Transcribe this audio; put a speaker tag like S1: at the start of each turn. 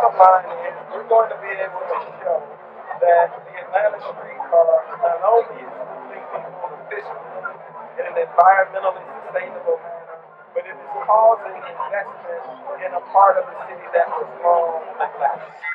S1: bottom line is we're going to be able to show that the Atlanta streetcar not only is moving people efficiently in an environmentally sustainable manner, but it is causing investment in a part of the city that was long neglected.